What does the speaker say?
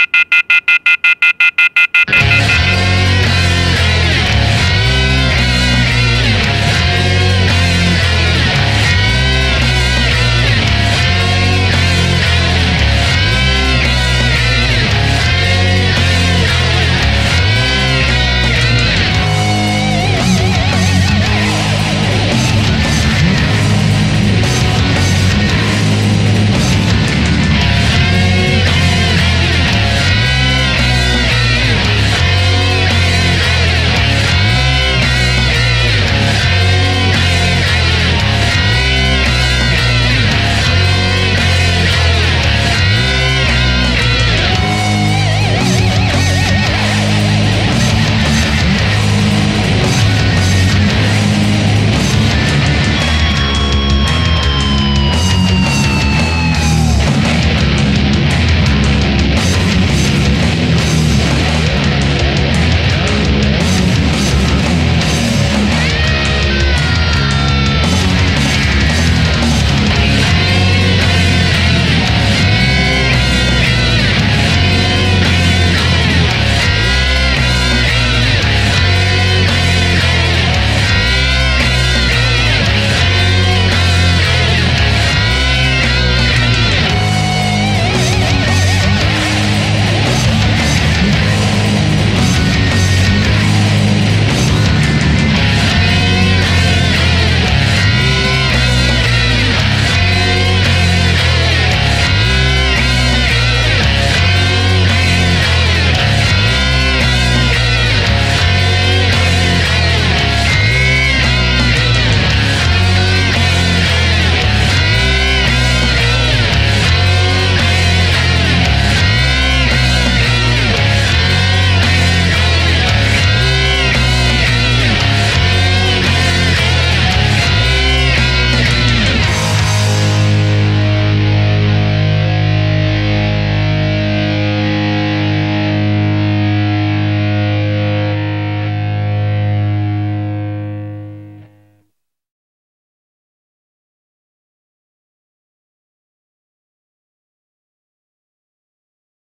you.